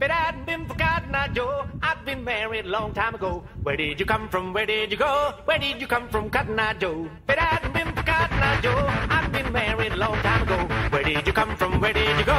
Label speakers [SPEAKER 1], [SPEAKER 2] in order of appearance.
[SPEAKER 1] But I'd been forgotten, I Joe, I'd been married a long time ago. Where did you come from? Where did you go? Where did you come from, Cotton Eye Joe? But I'd been forgotten, I Joe, I'd been married a long time ago. Where did you come from? Where did you go?